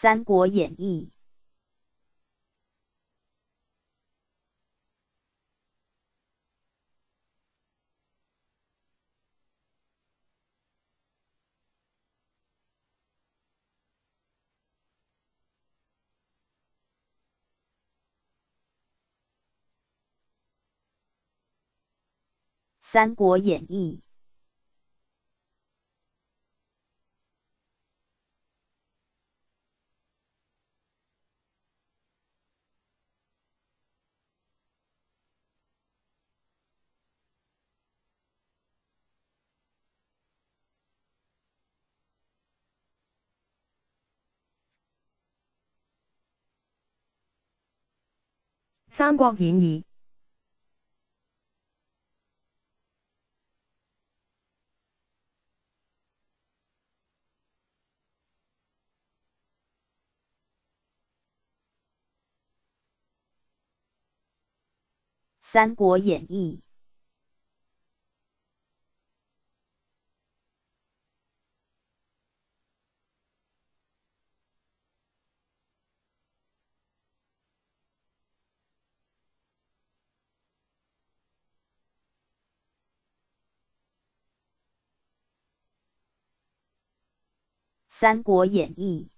三国演义》。《三国演义》《三国演义》《三国演义》《三国演义》